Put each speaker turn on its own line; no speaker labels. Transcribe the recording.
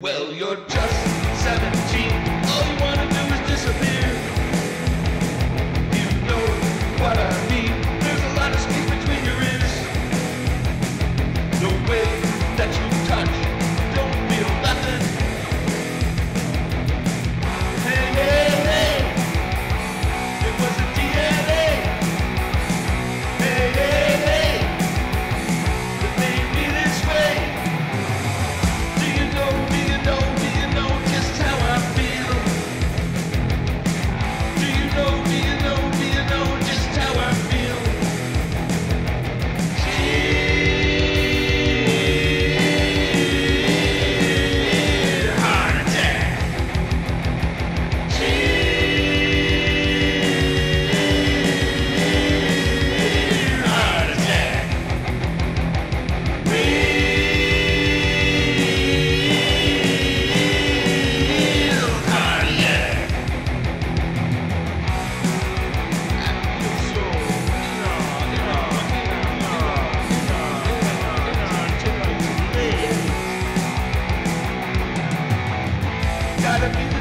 Well, you're just 17. gotta be